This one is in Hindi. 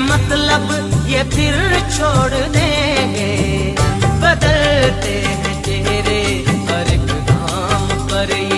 मतलब ये फिर छोड़ दे। बदलते हैं चेहरे हर एक काम पर ये